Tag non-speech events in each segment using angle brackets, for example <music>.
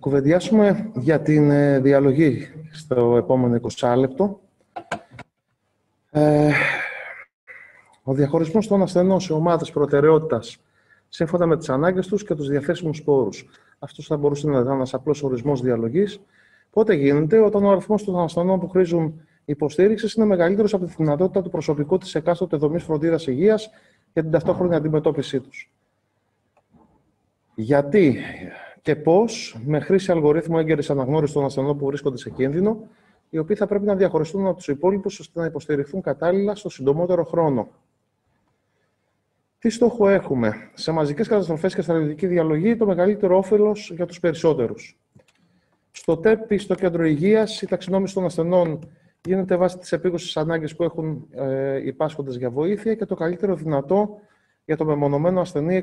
κουβεντιάσουμε για την ε, διαλογή στο επόμενο 20 λεπτό. Ε, ο διαχωρισμός των ασθενών σε ομάδες προτεραιότητας σύμφωνα με τις ανάγκες τους και τους διαθέσιμους πόρους. Αυτός θα μπορούσε να είναι ένας απλός ορισμός διαλογής. Πότε γίνεται, όταν ο αριθμός των ασθενών που χρήζουν υποστήριξης είναι μεγαλύτερος από τη δυνατότητα του προσωπικού της εκάστοτε δομής φροντίδας υγείας για την ταυτόχρονη αντιμετώπιση τους. Γιατί και πώς, με χρήση αλγορίθμου έγκαιρης αναγνώρισης των ασθενών που βρίσκονται σε κίνδυνο, οι οποίοι θα πρέπει να διαχωριστούν από τους υπόλοιπους ώστε να υποστηριχθούν κατάλληλα στο συντομότερο χρόνο. Τι στόχο έχουμε; Σε μαζικές καταστροφές και στρατιωτική διαλογή, το μεγαλύτερο όφελος για τους περισσότερους. Στο ΤΕΠ, στο κέντρο υγείας, η ταξινόμηση των ασθενών γίνεται βάσει τι επίγουσε ανάγκε που έχουν ε, οι πάσχοντε για βοήθεια και το καλύτερο δυνατό για το μεμονωμένο ασθενή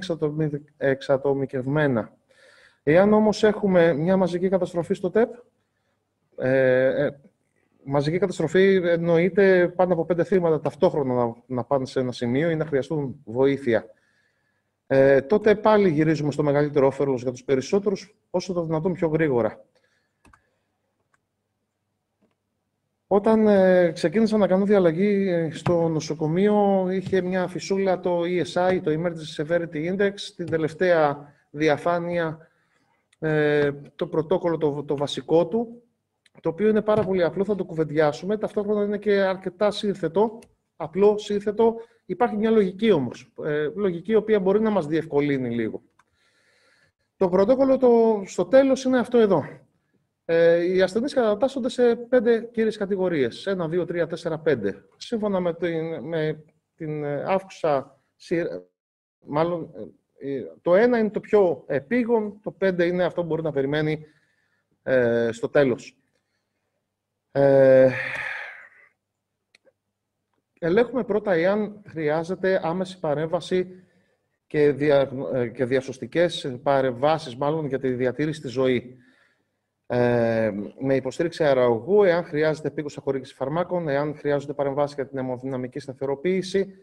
εξατομικευμένα. Εάν όμως έχουμε μια μαζική καταστροφή στο ΤΕΠ, ε, ε, μαζική καταστροφή εννοείται πάνω από πέντε θύματα ταυτόχρονα να, να πάνε σε ένα σημείο ή να χρειαστούν βοήθεια. Ε, τότε πάλι γυρίζουμε στο μεγαλύτερο όφελος για τους περισσότερους, όσο το δυνατόν πιο γρήγορα. Όταν ε, ξεκίνησα να κάνω διαλλαγή ε, στο νοσοκομείο, είχε μια φυσούλα το ESI, το Emergency Severity Index, την τελευταία διαφάνεια, ε, το πρωτόκολλο το, το βασικό του, το οποίο είναι πάρα πολύ απλό, θα το κουβεντιάσουμε. Ταυτόχρονα είναι και αρκετά σύνθετο, απλό, σύνθετο. Υπάρχει μια λογική όμως, ε, λογική η οποία μπορεί να μας διευκολύνει λίγο. Το πρωτόκολλο το, στο τέλος είναι αυτό εδώ. Ε, οι ασθενείς κατατάσσονται σε πέντε κύριες κατηγορίες. Ένα, δύο, τρία, τέσσερα, πέντε. Σύμφωνα με την, με την ε, αύξουσα, μάλλον ε, το ένα είναι το πιο επίγον, το πέντε είναι αυτό που μπορεί να περιμένει ε, στο τέλος. Ε, ελέγχουμε πρώτα εάν χρειάζεται άμεση παρέμβαση και, δια, ε, και διασωστικές παρεμβάσεις, μάλλον για τη διατήρηση της ζωή. Ε, με υποστήριξη αεραγωγού, εάν χρειάζεται επίκουσα χορήγηση φαρμάκων, εάν χρειάζονται παρεμβάσεις για την αιμοδυναμική σταθεροποίηση,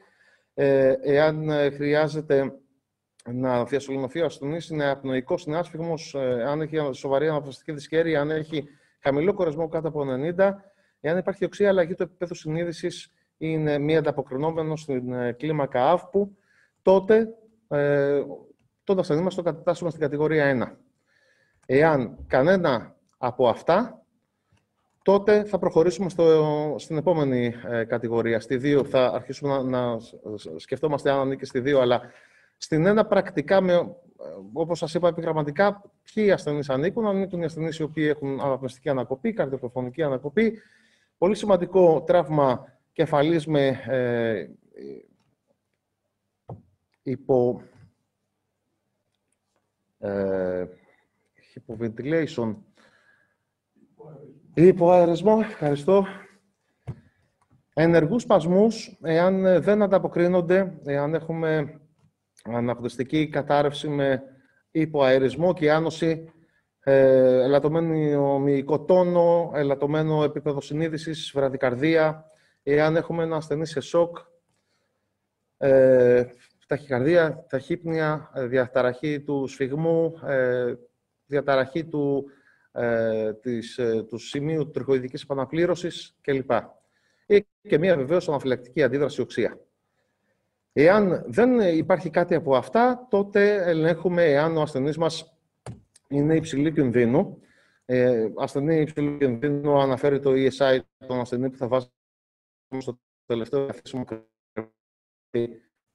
ε, εάν χρειάζεται να διασωληνωθεί ο ασθενής, είναι απνοϊκός, είναι άσφυγμος, ε, αν έχει σοβαρή αναπνευστική δυσκέρεια, αν έχει χαμηλό κορεσμό κάτω από 90, εάν υπάρχει οξύ αλλαγή του επίπεδου συνείδησης ή είναι μη ανταποκρινόμενο στην ε, κλίμακα αύπου, τότε ε, το ασθενή μας το κατατάσσουμε στην κατηγορία 1. Εάν κανένα από αυτά, τότε θα προχωρήσουμε στο, στην επόμενη ε, κατηγορία. Στη 2 θα αρχίσουμε να, να σκεφτόμαστε αν ανήκει στη 2, αλλά στην 1 πρακτικά με Όπως σας είπα επιγραμματικά, ποιοι ασθενείς ανήκουν. Ανήκουν οι ασθενείς οι οποίοι έχουν αναπνευστική ανακοπή, καρδιοπεφωνική ανακοπή. Πολύ σημαντικό τραύμα κεφαλής με ε, υπό ε, hypoventilation. Υποαερισμό, ευχαριστώ. Ενεργούς σπασμούς, εάν δεν ανταποκρίνονται, εάν έχουμε αναπνευστική κατάρρευση με υποαερισμό και άνωση, ε, ελαττωμένο μυϊκό τόνο, ελαττωμένο επίπεδο συνείδησης, βραδικαρδία, εάν έχουμε ένα ασθενή σε σοκ, ε, ταχυκαρδία, ταχύπνια, ε, διαταραχή του σφιγμού, ε, διαταραχή του, ε, της, ε, του σημείου τριχοειδικής επαναπλήρωσης κλπ. Ή και μία βεβαίως αναφυλακτική αντίδραση οξία. Εάν δεν υπάρχει κάτι από αυτά, τότε ελέγχουμε εάν ο ασθενής μας είναι υψηλή κινδύνου. Ε, ασθενή υψηλού κινδύνου αναφέρει το ESI, τον ασθενή που θα βάζει στο τελευταίο καθίσιμο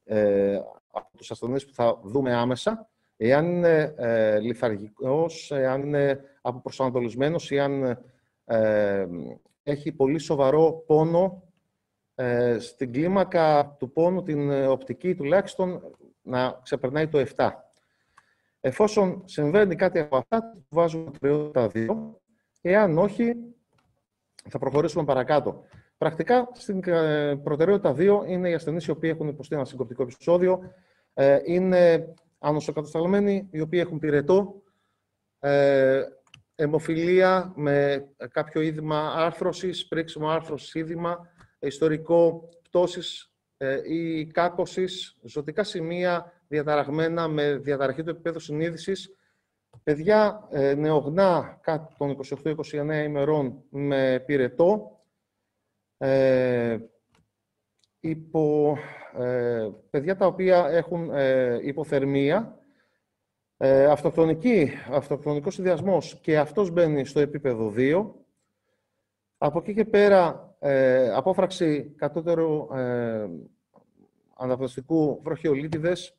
ε, από τους ασθενείς που θα δούμε άμεσα, εάν είναι ε, λιθαργικός, εάν είναι αποπροσανατολισμένος, εάν ε, έχει πολύ σοβαρό πόνο ε, στην κλίμακα του πόνου την ε, οπτική τουλάχιστον να ξεπερνάει το 7. Εφόσον συμβαίνει κάτι από αυτά, βάζουμε προτεραιότητα 2. Εάν όχι, θα προχωρήσουμε παρακάτω. Πρακτικά, στην ε, προτεραιότητα 2 είναι οι ασθενείς οι οποίοι έχουν υποστεί ένα συγκοπτικό επεισόδιο, είναι ανοσοκατασταλμένοι οι οποίοι έχουν πυρετό, αιμοφιλία με κάποιο είδημα άρθρωσης, πρίξιμο άρθρωσης είδημα, ιστορικό πτώσης ε, ή κάκωσης, ζωτικά σημεία διαταραγμένα με διαταραχή του επίπεδου συνείδησης, Παιδιά ε, νεογνά κάτω των 28-29 ημερών με πυρετό, ε, υπό, ε, παιδιά τα οποία έχουν ε, υποθερμία, ε, αυτοκτονική, αυτοκτονικός συνδυασμός και αυτός μπαίνει στο επίπεδο 2. Από εκεί και πέρα, ε, απόφραξη κατώτερου ε, αναπνευστικού βροχιολίτιδες,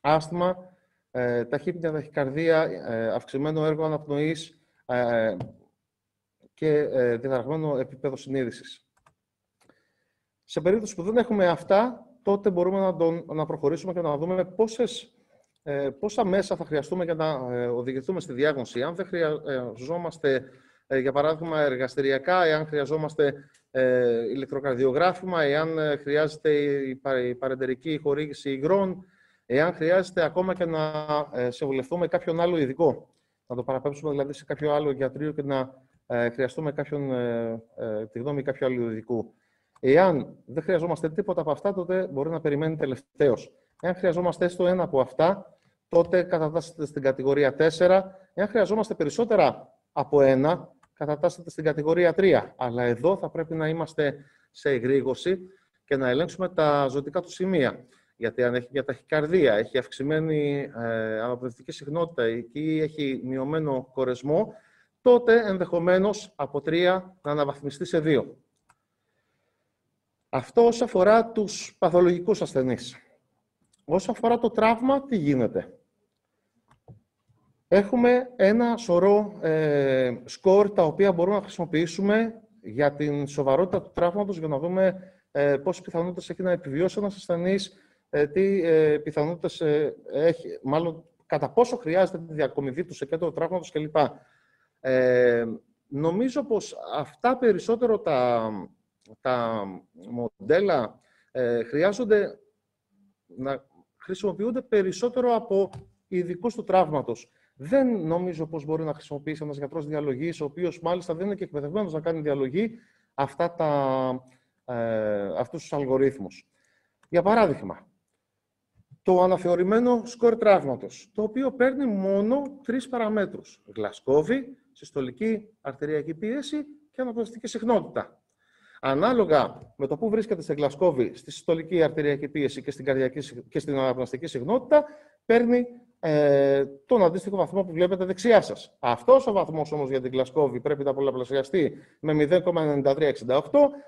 άσθμα, ε, ταχύπνια ταχυκαρδία, ε, αυξημένο έργο αναπνοής ε, και ε, διδαγμένο επίπεδο συνείδησης. Σε περίπτωση που δεν έχουμε αυτά, τότε μπορούμε να, τον, να προχωρήσουμε και να δούμε πόσες, ε, πόσα μέσα θα χρειαστούμε για να ε, οδηγηθούμε στη διάγνωση. Αν δεν χρειαζόμαστε, ε, για παράδειγμα, εργαστηριακά, εάν χρειαζόμαστε ε, ηλεκτροκαρδιογράφημα, εάν χρειάζεται η, η παρεντερική χορήγηση υγρών, εάν χρειάζεται ακόμα και να ε, συμβουλευτούμε κάποιον άλλο ειδικό. Να το παραπέμψουμε δηλαδή σε κάποιο άλλο γιατρείο και να ε, χρειαστούμε κάποιον, ε, ε, τη γνώμη κάποιου άλλου ειδικού. Εάν δεν χρειαζόμαστε τίποτα από αυτά, τότε μπορεί να περιμένει τελευταίος. Εάν χρειαζόμαστε έστω ένα από αυτά, τότε κατατάσσεται στην κατηγορία 4. Εάν χρειαζόμαστε περισσότερα από ένα, κατατάσσεται στην κατηγορία 3. Αλλά εδώ θα πρέπει να είμαστε σε εγρήγορση και να ελέγξουμε τα ζωτικά του σημεία. Γιατί αν έχει μια ταχυκαρδία, έχει αυξημένη ε, αναπνευστική συχνότητα ή έχει μειωμένο κορεσμό, τότε ενδεχομένως από 3 να αναβαθμιστεί σε 2. Αυτό όσο αφορά τους παθολογικούς ασθενείς. Όσο αφορά το τραύμα, τι γίνεται; Έχουμε ένα σωρό ε, σκορ τα οποία μπορούμε να χρησιμοποιήσουμε για την σοβαρότητα του τραύματος για να δούμε ε, πόσες πιθανότητες έχει να επιβιώσει ένας ασθενής, ε, τι ε, πιθανότητες ε, έχει, μάλλον κατά πόσο χρειάζεται τη διακομιδή του σε κέντρο τραύματος κλπ. Ε, νομίζω πως αυτά περισσότερο τα, τα μοντέλα ε, χρειάζονται να χρησιμοποιούνται περισσότερο από ειδικούς του τραύματος. Δεν νομίζω πως μπορεί να χρησιμοποιήσει ένας γιατρός διαλογής, ο οποίος μάλιστα δεν είναι και εκπαιδευμένος να κάνει διαλογή, αυτά τα, ε, αυτούς τους αλγορίθμους. Για παράδειγμα, το αναθεωρημένο σκορ τραύματος, το οποίο παίρνει μόνο τρεις παραμέτρους. Γλασκόβη, συστολική αρτεριακή πίεση και αναπνευστική συχνότητα. Ανάλογα με το που βρίσκεται σε Γλασκόβη, στη συστολική αρτηριακή πίεση και στην, καρδιακή, και στην αναπνευστική συχνότητα, παίρνει ε, τον αντίστοιχο βαθμό που βλέπετε δεξιά σας. Αυτός ο βαθμός όμως για την Γλασκόβη πρέπει να πολλαπλασιαστεί με 0,9368,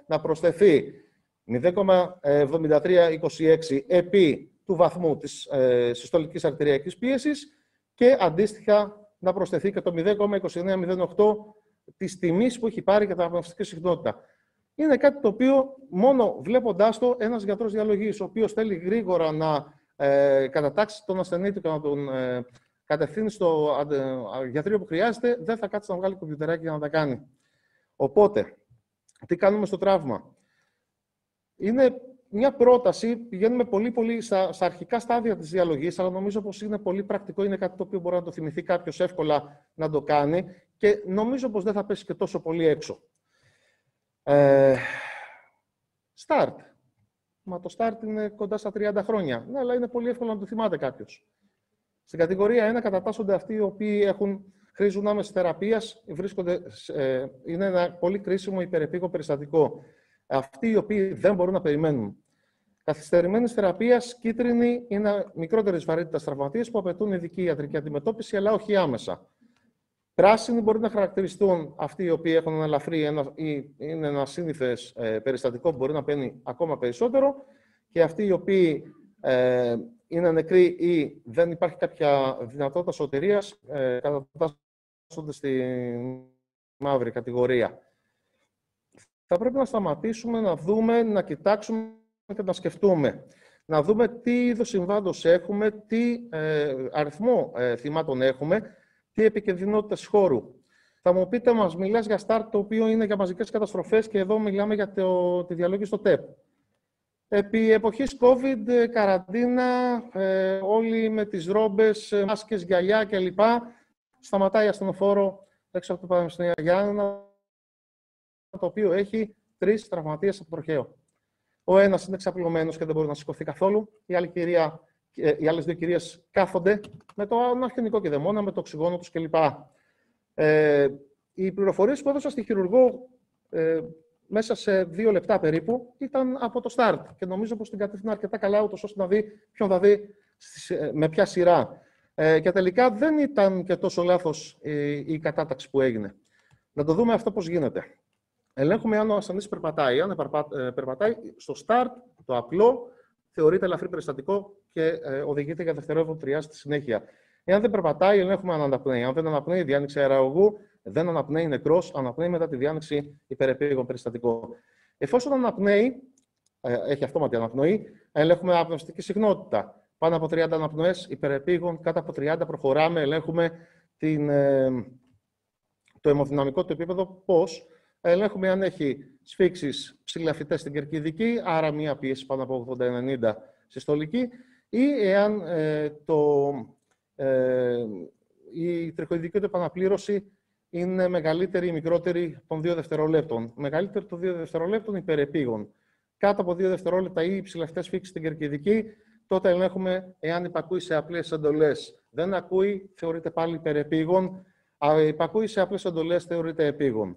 να προσθεθεί 0,7326 επί του βαθμού της ε, συστολικής αρτηριακής πίεσης και αντίστοιχα να προσθεθεί και το 0,2908 της τιμής που έχει πάρει για την αναπνευστική συχνότητα είναι κάτι το οποίο μόνο βλέποντάς το ένας γιατρός διαλογής, ο οποίος θέλει γρήγορα να ε, κατατάξει τον ασθενή του και να τον ε, κατευθύνει στο ε, γιατρείο που χρειάζεται, δεν θα κάτσει να βγάλει κομπιουτεράκι για να τα κάνει. Οπότε, τι κάνουμε στο τραύμα; Είναι μια πρόταση, πηγαίνουμε πολύ πολύ στα, στα αρχικά στάδια της διαλογής, αλλά νομίζω πως είναι πολύ πρακτικό, είναι κάτι το οποίο μπορεί να το θυμηθεί κάποιος εύκολα να το κάνει και νομίζω πως δεν θα πέσει και τόσο πολύ έξω. Ε, start. Μα το start είναι κοντά στα 30 χρόνια. Ναι, αλλά είναι πολύ εύκολο να το θυμάται κάποιος. Στην κατηγορία 1 κατατάσσονται αυτοί οι οποίοι έχουν, χρήζουν άμεσης θεραπείας, ε, είναι ένα πολύ κρίσιμο υπερεπίγο περιστατικό. Αυτοί οι οποίοι δεν μπορούν να περιμένουν. Καθυστερημένης θεραπείας, κίτρινη είναι μικρότερης βαρύτητας τραυματίες που απαιτούν ειδική ιατρική αντιμετώπιση, αλλά όχι άμεσα. Πράσινοι μπορεί να χαρακτηριστούν αυτοί οι οποίοι έχουν ένα ελαφρύ ένα, ή είναι ένα σύνηθες ε, περιστατικό που μπορεί να παίρνει ακόμα περισσότερο και αυτοί οι οποίοι ε, είναι νεκροί ή δεν υπάρχει κάποια δυνατότητα σωτηρίας ε, κατατάσσονται στη μαύρη κατηγορία. Θα πρέπει να σταματήσουμε να δούμε, να κοιτάξουμε και να σκεφτούμε. Να δούμε τι είδος συμβάντος έχουμε, τι ε, αριθμό ε, θυμάτων έχουμε τι επικινδυνότητε χώρου. Θα μου πείτε, μας μιλάς για start το οποίο είναι για μαζικές καταστροφές και εδώ μιλάμε για το, τη διαλόγη στο ΤΕΠ. Επί εποχής COVID, ε, καραντίνα, ε, όλοι με τις ρόμπες, ε, μάσκες, γυαλιά κλπ. Σταματάει ασθενοφόρο έξω από το Πανεπιστήμιο Γιάννενα, το οποίο έχει τρεις τραυματίες από τροχαίο. Ο ένας είναι εξαπλωμένος και δεν μπορεί να σηκωθεί καθόλου. Η άλλη κυρία και οι άλλες δύο κυρίες κάθονται με το αναρχενικό και δαιμόνα, με το οξυγόνο τους κλπ. Ε, οι πληροφορίες που έδωσα στη χειρουργό ε, μέσα σε δύο λεπτά περίπου ήταν από το start και νομίζω πως την κατεύθυνα αρκετά καλά ούτως ώστε να δει ποιον θα δει με ποια σειρά. Ε, και τελικά δεν ήταν και τόσο λάθος η, η κατάταξη που έγινε. Να το δούμε αυτό πώς γίνεται. Ελέγχουμε αν ο ασθενής περπατάει. Αν ε, περπατάει στο start, το απλό, θεωρείται ελαφρύ περιστατικό και ε, οδηγείται για δευτερεύον τριάζ στη συνέχεια. Εάν δεν περπατάει, ελέγχουμε αν αναπνέει. Αν δεν αναπνέει, διάνοιξη αεραγωγού, δεν αναπνέει νεκρός, αναπνέει μετά τη διάνοιξη υπερεπίγον περιστατικό. Εφόσον αναπνέει, ε, έχει αυτόματη αναπνοή, ελέγχουμε αναπνευστική συχνότητα. Πάνω από 30 αναπνοές υπερεπίγον, κάτω από 30 προχωράμε, ελέγχουμε την, ε, το αιμοδυναμικό του επίπεδο. Πώς, ελέγχουμε αν έχει σφίξεις ψηλαφιτές στην κερκιδική, άρα μία πίεση πάνω από 80-90 συστολική, ή εάν ε, το, ε, η τριχοειδική του επαναπλήρωση είναι μεγαλύτερη ή μικρότερη των 2 δευτερολέπτων. Μεγαλύτερη των 2 δευτερολέπτων υπερεπίγων. Κάτω από 2 δευτερόλεπτα ή υψηλαφιτές φίξεις στην κερκιδική, τότε ελέγχουμε εάν υπακούει σε απλές εντολές. Δεν ακούει, θεωρείται πάλι υπερεπίγον. Υπακούει σε απλές εντολές, θεωρείται επίγον.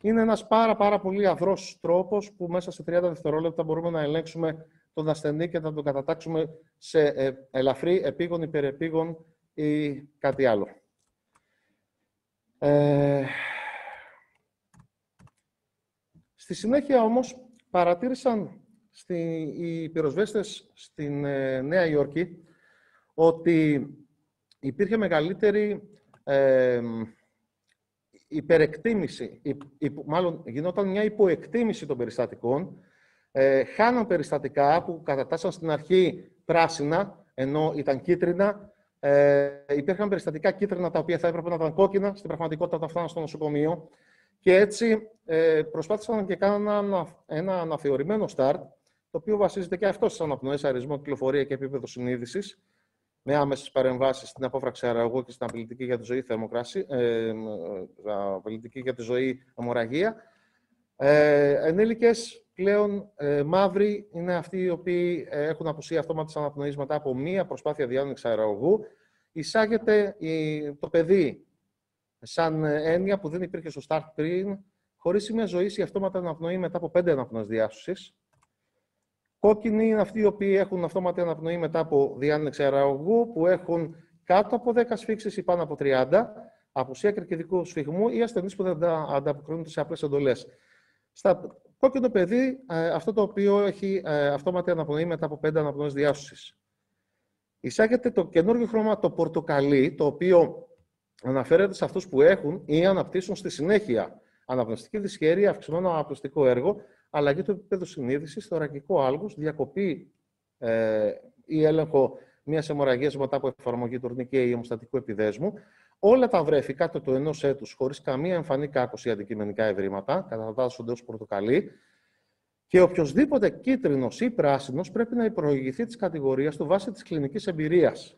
Είναι ένας πάρα, πάρα πολύ αδρός τρόπος που μέσα σε 30 δευτερόλεπτα μπορούμε να ελέγξουμε τον ασθενή και να τον κατατάξουμε σε ε, ελαφρύ, επίγον, υπερεπίγον ή κάτι άλλο. Ε... Στη συνέχεια όμως παρατήρησαν στη, οι πυροσβέστες στην ε, Νέα Υόρκη ότι υπήρχε μεγαλύτερη ε, υπερεκτίμηση, μάλλον γινόταν μια υποεκτίμηση των περιστατικών. Ε, χάναν περιστατικά που κατατάσσαν στην αρχή πράσινα, ενώ ήταν κίτρινα. Ε, υπήρχαν περιστατικά κίτρινα τα οποία θα έπρεπε να ήταν κόκκινα, στην πραγματικότητα τα φτάναν στο νοσοκομείο. Και έτσι ε, προσπάθησαν και κάναν ένα, ένα αναθεωρημένο στάρτ, το οποίο βασίζεται και αυτό στι αναπνοές, αρισμό, κυκλοφορία και επίπεδο συνείδησης, με άμεσες παρεμβάσεις στην απόφραξη αεραγού και στην απειλητική για τη ζωή θερμοκράση, ε, απειλητική για τη ζωή αιμορραγία. Ε, ενήλικες πλέον ε, μαύροι είναι αυτοί οι οποίοι ε, έχουν απουσία αυτόματης αναπνοής μετά από μία προσπάθεια διάνοιξης αεραγού. Εισάγεται η, το παιδί σαν έννοια που δεν υπήρχε στο start πριν, χωρίς σημεία ζωής η αυτόματα αναπνοή μετά από πέντε αναπνοές διάσωσης. Κόκκινοι είναι αυτοί οι οποίοι έχουν αυτόματη αναπνοή μετά από διάνοιξη αεραγού, που έχουν κάτω από 10 σφίξεις ή πάνω από 30, απουσία κερκιδικού σφιγμού ή ασθενείς που δεν ανταποκρίνονται σε απλές εντολές. Στα κόκκινο παιδί, ε, αυτό το οποίο έχει ε, αυτόματη αναπνοή μετά από 5 αναπνοές διάσωσης. Εισάγεται το καινούργιο χρώμα, το πορτοκαλί, το οποίο αναφέρεται σε αυτούς που έχουν ή αναπτύσσουν στη συνέχεια αναπνευστική δυσχέρεια, αυξημένο αναπνευστικό έργο, αλλαγή του επίπεδου συνείδησης, θωρακικό άλγους, διακοπή ε, ή έλεγχο μιας αιμορραγίας μετά από εφαρμογή τουρνική ή αιμοστατικού επιδέσμου. Όλα τα βρέφη κάτω του ενός έτους, χωρίς καμία εμφανή κάκωση αντικειμενικά ευρήματα, κατατάσσονται ως πορτοκαλί. Και οποιοδήποτε κίτρινος ή πράσινος πρέπει να προηγηθεί τη κατηγορία του βάσει της κλινικής εμπειρίας.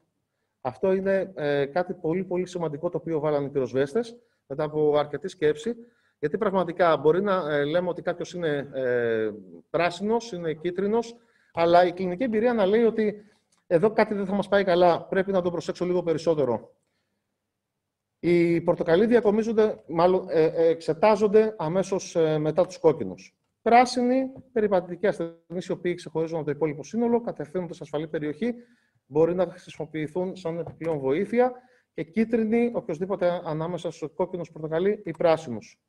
Αυτό είναι ε, κάτι πολύ πολύ σημαντικό το οποίο βάλανε οι πυροσβέστες μετά από αρκετή σκέψη γιατί πραγματικά μπορεί να ε, λέμε ότι κάποιος είναι ε, πράσινος, είναι κίτρινος, αλλά η κλινική εμπειρία να λέει ότι εδώ κάτι δεν θα μας πάει καλά, πρέπει να το προσέξω λίγο περισσότερο. Οι πορτοκαλί διακομίζονται, μάλλον ε, ε εξετάζονται αμέσως ε, μετά τους κόκκινους. Πράσινοι, περιπατητικοί ασθενείς, οι οποίοι ξεχωρίζουν από το υπόλοιπο σύνολο, κατευθύνονται σε ασφαλή περιοχή, μπορεί να χρησιμοποιηθούν σαν επιπλέον βοήθεια. Και κίτρινοι, οποιοδήποτε ανάμεσα στους κόκκινους, πορτοκαλί ή πράσινους.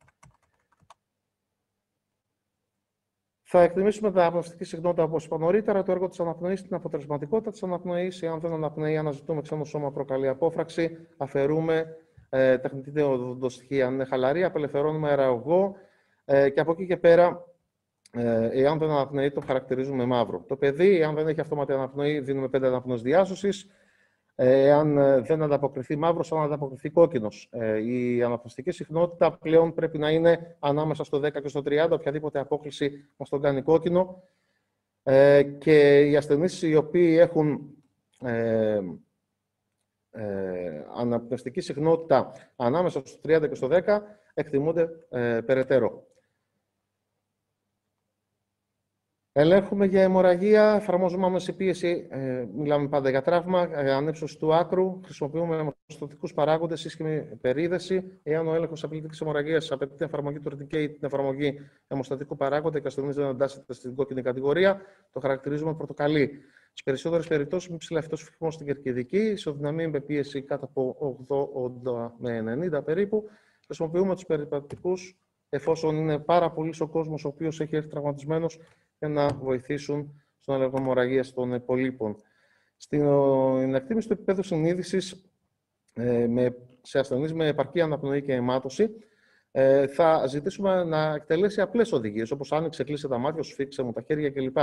Θα εκτιμήσουμε την αναπνευστική συχνότητα, όπως είπα νωρίτερα, το έργο της αναπνοής, την αποτελεσματικότητα της αναπνοής. Εάν δεν αναπνοεί, αναζητούμε ξένο σώμα προκαλεί απόφραξη, αφαιρούμε ε, τεχνητή οδοντοστοιχεία. Αν είναι χαλαρή, απελευθερώνουμε αεραγωγό ε, και από εκεί και πέρα, ε, εάν δεν αναπνοεί, το χαρακτηρίζουμε μαύρο. Το παιδί, εάν δεν έχει αυτόματη αναπνοή, δίνουμε πέντε αναπνοές διάσωσης. Εάν ε, δεν ανταποκριθεί μαύρος, αν ανταποκριθεί κόκκινος. Ε, η αναπνευστική συχνότητα πλέον πρέπει να είναι ανάμεσα στο 10 και στο 30. Οποιαδήποτε απόκληση μα τον κάνει κόκκινο. Ε, και οι ασθενείς οι οποίοι έχουν ε, ε, αναπνευστική συχνότητα ανάμεσα στο 30 και στο 10 εκτιμούνται ε, περαιτέρω. Ελέγχουμε για αιμορραγία, εφαρμόζουμε άμεση πίεση, ε, μιλάμε πάντα για τραύμα, ε, ανέψωση του άκρου, χρησιμοποιούμε αιμοστατικού παράγοντες, ίσχυμη περίδεση. Εάν ο έλεγχος απειλητικής αιμορραγίας απαιτεί την εφαρμογή του RTK ή την εφαρμογή αιμοστατικού παράγοντα και ο ασθενή δεν εντάσσεται στην κόκκινη κατηγορία, το χαρακτηρίζουμε πρωτοκαλί. Στι περισσότερες περιπτώσεις, με ψηλά αυτός φυγμό στην κερκιδική, ισοδυναμία με πίεση κάτω από 80 με 90 περίπου. Χρησιμοποιούμε τους περιπατικούς εφόσον είναι πάρα πολύ ο κόσμος ο οποίος έχει έρθει τραυματισμένος για να βοηθήσουν στον έλεγχο αιμορραγία των υπολείπων. Στην εκτίμηση του επίπεδου συνείδησης ε, σε ασθενείς με επαρκή αναπνοή και αιμάτωση, ε, θα ζητήσουμε να εκτελέσει απλές οδηγίες, όπως άνοιξε, κλείσε τα μάτια, σφίξε μου τα χέρια κλπ.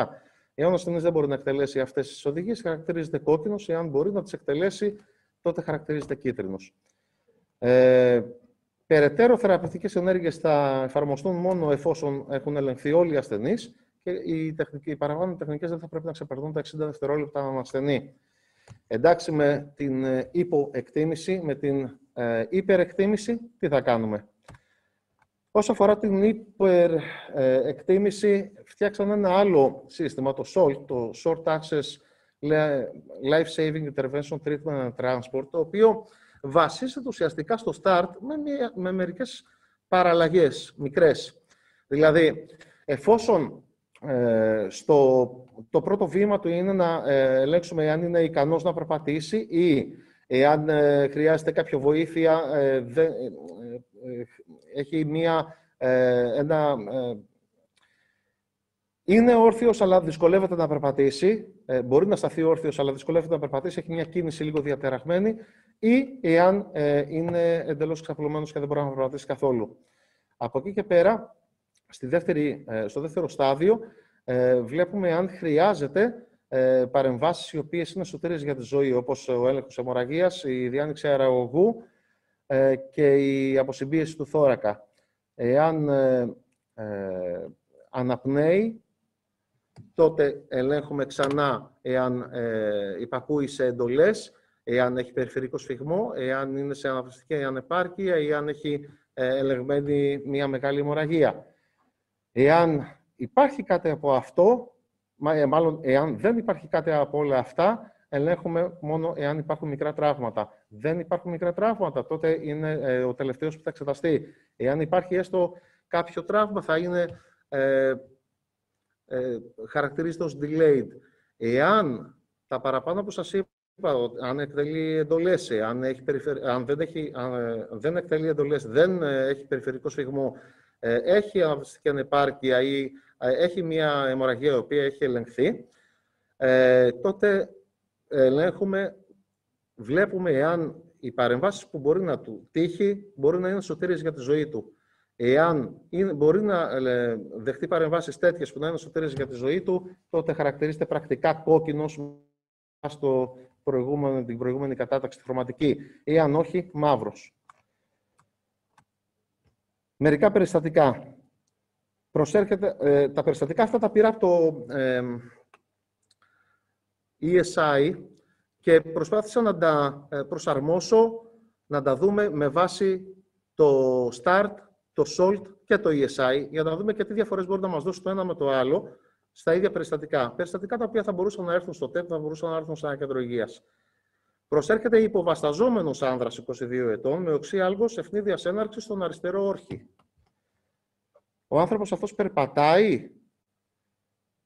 Εάν ο ασθενής δεν μπορεί να εκτελέσει αυτές τις οδηγίες, χαρακτηρίζεται κόκκινος. Εάν μπορεί να τις εκτελέσει, τότε χαρακτηρίζεται κίτρινος. Ε, περαιτέρω θεραπευτικές ενέργειες θα εφαρμοστούν μόνο εφόσον έχουν ελεγχθεί όλοι οι ασθενείς και οι, τεχνικές, οι παραπάνω τεχνικές δεν θα πρέπει να ξεπερνούν τα 60 δευτερόλεπτα ανά ασθενή. Εντάξει, με την ε, υποεκτίμηση, με την ε, υπερεκτίμηση, τι θα κάνουμε; Όσο αφορά την υπερεκτίμηση, φτιάξαμε ένα άλλο σύστημα, το SALT, το Short Access Life Saving Intervention Treatment and Transport, το οποίο βασίζεται ουσιαστικά στο start με, με μερικές παραλλαγές μικρές. Δηλαδή, εφόσον ε, στο, το πρώτο βήμα του είναι να ε, ελέγξουμε αν είναι ικανός να περπατήσει ή εάν ε, χρειάζεται κάποια βοήθεια, ε, έχει μία, ένα... είναι όρθιος, αλλά δυσκολεύεται να περπατήσει. μπορεί να σταθεί όρθιος, αλλά δυσκολεύεται να περπατήσει. Έχει μια κίνηση λίγο διατεραγμένη ή εάν ε, είναι εντελώς ξαπλωμένος και δεν μπορεί να προγραμματίσει καθόλου. Από εκεί και πέρα, στη δεύτερη, ε, στο δεύτερο στάδιο, ε, βλέπουμε αν χρειάζεται ε, παρεμβάσεις οι οποίες είναι σωτήρες για τη ζωή, όπως ο έλεγχος αιμορραγίας, η διάνοιξη αεραγωγού ε, και η αποσυμπίεση του θώρακα. Εάν ε, ε, αναπνέει, τότε ελέγχουμε ξανά εάν ε, υπακούει σε εντολές εάν έχει περιφερειακό σφιγμό, εάν είναι σε αναπτυξιακή ανεπάρκεια ή αν έχει ε, ελεγμένη μια μεγάλη αιμορραγία. Εάν υπάρχει κάτι από αυτό, ε, μάλλον εάν δεν υπάρχει κάτι από όλα αυτά, ελέγχουμε μόνο εάν υπάρχουν μικρά τραύματα. Δεν υπάρχουν μικρά τραύματα, τότε είναι ε, ο τελευταίος που θα εξεταστεί. Εάν υπάρχει έστω κάποιο τραύμα, θα είναι, ε, ε, χαρακτηρίζεται ως delayed. Εάν τα παραπάνω που σας είπα, αν εκτελεί εντολές, αν, έχει αν, δεν, έχει, αν δεν εκτελεί εντολές, δεν ε, έχει περιφερικό σφιγμό, ε, έχει αναπτυστική ανεπάρκεια ή ε, έχει μια αιμορραγία η οποία έχει ελεγχθεί, τότε ελέγχουμε, βλέπουμε εάν οι παρεμβάσεις που μπορεί να του τύχει μπορεί να είναι σωτήριες για τη ζωή του. Εάν είναι, μπορεί να δεχτεί παρεμβάσεις τέτοιες που να είναι σωτήριες για τη ζωή του, τότε χαρακτηρίζεται πρακτικά κόκκινος στο προηγούμενη, την προηγούμενη κατάταξη, τη χρωματική, ή αν όχι, μαύρος. Μερικά περιστατικά. Προσέρχεται, ε, τα περιστατικά αυτά τα πήρα από το ε, ESI και προσπάθησα να τα ε, προσαρμόσω, να τα δούμε με βάση το START, το SALT και το ESI, για να δούμε και τι διαφορές μπορεί να μας δώσει το ένα με το άλλο, στα ίδια περιστατικά. Περιστατικά τα οποία θα μπορούσαν να έρθουν στο ΤΕΠ, θα μπορούσαν να έρθουν σε ένα κέντρο υγείας. Προσέρχεται υποβασταζόμενος άνδρας 22 ετών με οξύ άλγος ευνίδιας έναρξης στον αριστερό όρχη. Ο άνθρωπος αυτός περπατάει.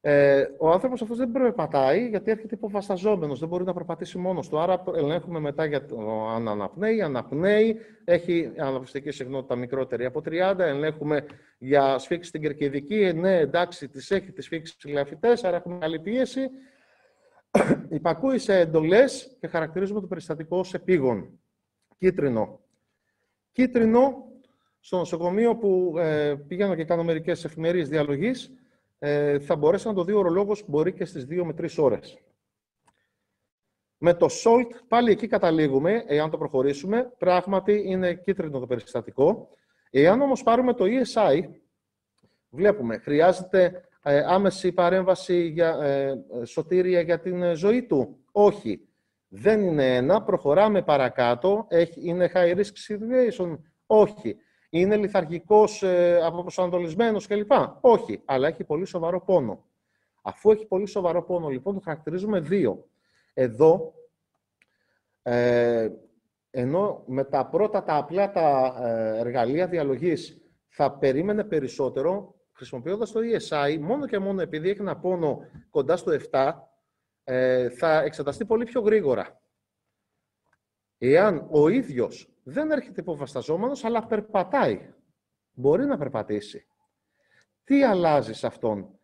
Ε, ο άνθρωπος αυτός δεν περπατάει γιατί έρχεται υποβασταζόμενο, δεν μπορεί να περπατήσει μόνος του. Άρα ελέγχουμε μετά για το αν αναπνέει. Αναπνέει, έχει αναπνευστική συχνότητα μικρότερη από 30. Ελέγχουμε για σφίξη στην κερκιδική. Ε, ναι, εντάξει, τις έχει τις σφίξεις λαφητέ, άρα έχουμε καλή πίεση. <coughs> Υπακούει σε εντολές και χαρακτηρίζουμε το περιστατικό ως επίγον. Κίτρινο. Κίτρινο στο νοσοκομείο που ε, πήγαινα και κάνω μερικές εφημερίες διαλογής, ε, θα μπορέσει να το δει ο ορολόγο μπορεί και στις 2 με 3 ώρες. Με το SALT, πάλι εκεί καταλήγουμε, εάν το προχωρήσουμε, πράγματι είναι κίτρινο το περιστατικό. Εάν όμως πάρουμε το ESI, βλέπουμε, χρειάζεται ε, άμεση παρέμβαση για ε, σωτήρια για την ε, ζωή του; Όχι. Δεν είναι ένα. Προχωράμε παρακάτω. Έχει, είναι high risk situation; Όχι. Είναι λιθαργικός, ε, αποπροσανατολισμένος κλπ. Όχι. Αλλά έχει πολύ σοβαρό πόνο. Αφού έχει πολύ σοβαρό πόνο, λοιπόν, το χαρακτηρίζουμε δύο. Εδώ, ε, ενώ με τα πρώτα, τα απλά τα ε, εργαλεία διαλογής θα περίμενε περισσότερο, χρησιμοποιώντας το ESI, μόνο και μόνο επειδή έχει ένα πόνο κοντά στο 7, ε, θα εξεταστεί πολύ πιο γρήγορα. Εάν ο ίδιος δεν έρχεται υποβασταζόμενος, αλλά περπατάει, μπορεί να περπατήσει. Τι αλλάζει σε αυτόν;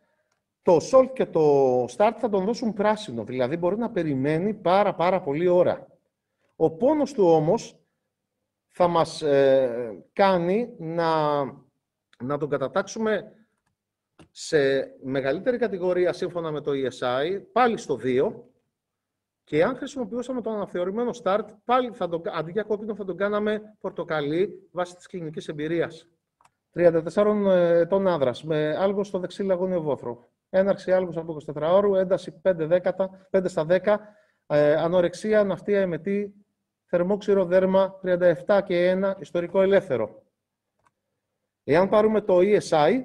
Το Salt και το Start θα τον δώσουν πράσινο, δηλαδή μπορεί να περιμένει πάρα πάρα πολύ ώρα. Ο πόνος του όμως θα μας ε, κάνει να, να τον κατατάξουμε σε μεγαλύτερη κατηγορία σύμφωνα με το ESI, πάλι στο 2, και αν χρησιμοποιούσαμε το αναθεωρημένο start, πάλι θα τον, αντί για κόκκινο θα τον κάναμε πορτοκαλί βάσει της κλινικής εμπειρίας. 34 ετών άνδρας με άλγο στο δεξί λαγόνιο βόθρο. Έναρξη άλγους από 24 ώρου, ένταση 5, 5 στα 10, ε, ανορεξία, ναυτία, εμετή, θερμόξυρο δέρμα 37 και 1, ιστορικό ελεύθερο. Εάν πάρουμε το ESI,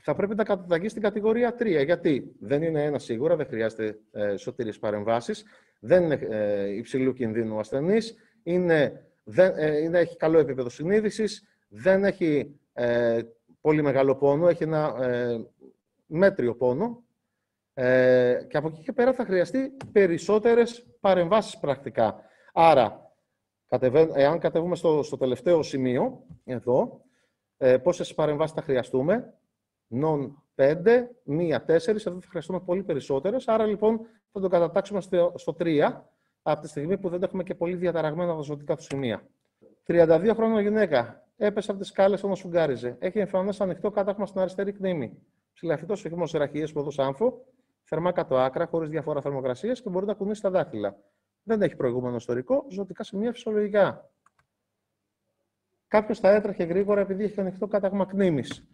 θα πρέπει να καταταγεί στην κατηγορία 3. Γιατί δεν είναι ένα σίγουρα, δεν χρειάζεται ε, σωτήριες παρεμβάσεις, δεν είναι ε, υψηλού κινδύνου ασθενής, είναι, δεν, ε, είναι, έχει καλό επίπεδο συνείδησης, δεν έχει ε, πολύ μεγάλο πόνο, έχει ένα ε, μέτριο πόνο ε, και από εκεί και πέρα θα χρειαστεί περισσότερες παρεμβάσεις πρακτικά. Άρα, εάν κατεβούμε στο, στο τελευταίο σημείο, εδώ, ε, πόσες παρεμβάσεις θα χρειαστούμε, νον 5, μία 4, εδώ θα χρειαστούμε πολύ περισσότερες, άρα λοιπόν θα το κατατάξουμε στο, στο 3, από τη στιγμή που δεν έχουμε και πολύ διαταραγμένα τα ζωτικά του σημεία. 32 χρόνια γυναίκα, έπεσε από τις σκάλες όταν σουγκάριζε. Έχει εμφανές ανοιχτό κάταγμα στην αριστερή κνήμη. Ψηλαφιτό οχημό ραχίες ποδό άμφο, θερμά κάτω άκρα, χωρίς διαφορά θερμοκρασίας και μπορεί να κουνήσει τα δάχτυλα. Δεν έχει προηγούμενο ιστορικό, ζωτικά σημεία φυσιολογικά. Κάποιος θα έτρεχε γρήγορα επειδή έχει ανοιχτό κάταγμα κνήμης.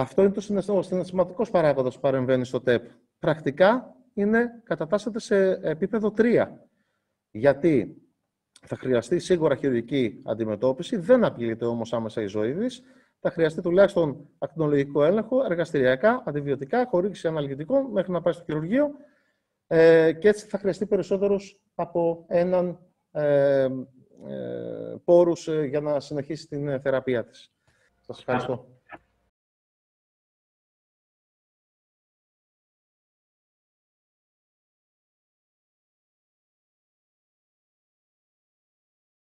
Αυτό είναι το συναισθηματικός παράγοντας που παρεμβαίνει στο ΤΕΠ. Πρακτικά είναι, κατατάσσεται σε επίπεδο 3. Γιατί θα χρειαστεί σίγουρα χειρουργική αντιμετώπιση, δεν απειλείται όμως άμεσα η ζωή της. Θα χρειαστεί τουλάχιστον ακτινολογικό έλεγχο, εργαστηριακά, αντιβιωτικά, χορήγηση αναλγητικών μέχρι να πάει στο χειρουργείο. Ε, και έτσι θα χρειαστεί περισσότερους από έναν ε, ε, πόρους ε, για να συνεχίσει την θεραπεία της. Σας ευχαριστώ.